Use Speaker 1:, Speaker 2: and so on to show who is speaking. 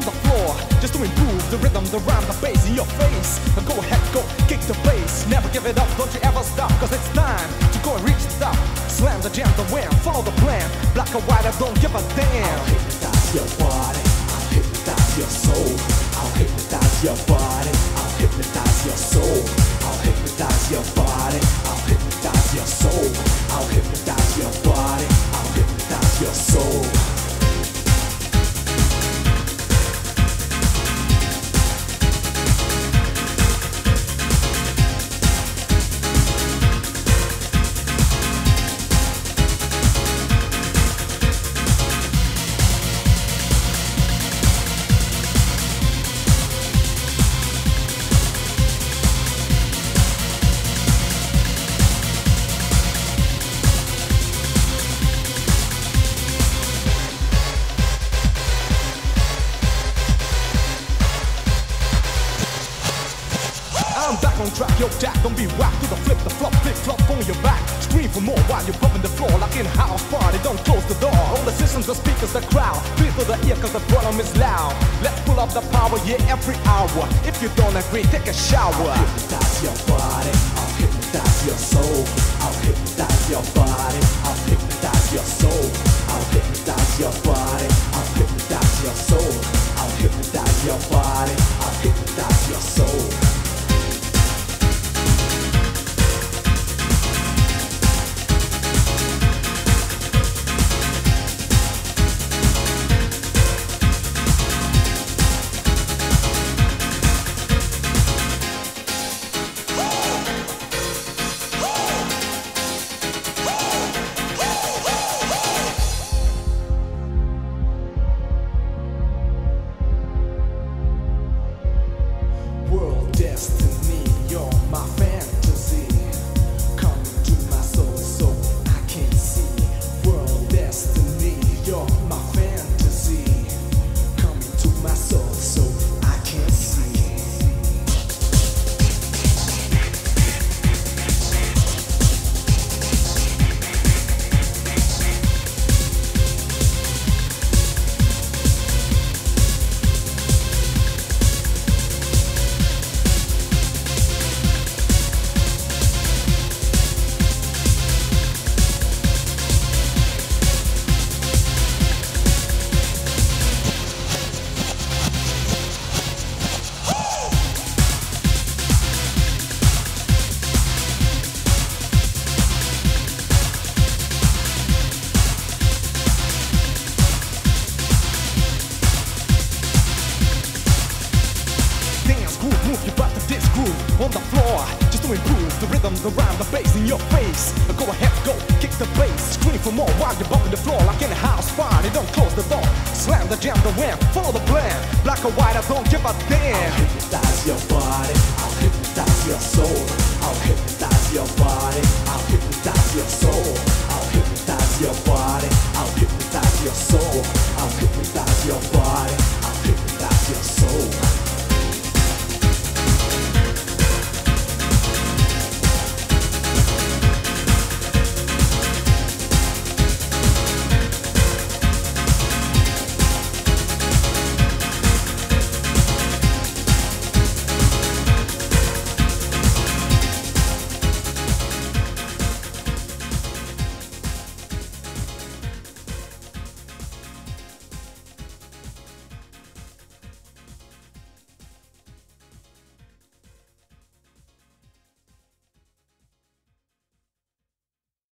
Speaker 1: on the floor just to improve the rhythm, the rhyme, the bass in your face. Go ahead, go kick the bass. Never give it up, don't you ever stop, cause it's time to go and reach the top. Slam the jam, the wham, follow the plan. Black or white, I don't give a damn.
Speaker 2: I'll hypnotize your body, I'll hypnotize your soul. I'll hypnotize your body, I'll hypnotize your soul. I'll hypnotize your body, I'll hypnotize your soul. I'll hypnotize
Speaker 1: I'm back on track, yo Jack, don't be whack to the flip, the flop, flip flop on your back. Scream for more while you're bumping the floor like in a house party. Don't close the door. All the systems, the speakers, the crowd. Feel to the ear cause the volume is loud. Let's pull up the power, yeah, every hour. If you don't agree, take a shower.
Speaker 2: I'll hypnotize your body, I'll hypnotize your soul. I'll hypnotize your body, I'll hypnotize your soul. I'll hypnotize
Speaker 1: The rhythm, the rhyme, the bass in your face. Go ahead, go, kick the bass. Scream for more while you're bumping the floor like in a house fire. They don't close the door. Slam the jam, the ramp, follow the plan. Black or white, I don't give a damn. I'll hypnotize your body, I'll hypnotize your soul.
Speaker 2: I'll hypnotize your body, I'll hypnotize your soul. I'll hypnotize your body, I'll hypnotize your soul. I'll hypnotize your body, I'll hypnotize your soul.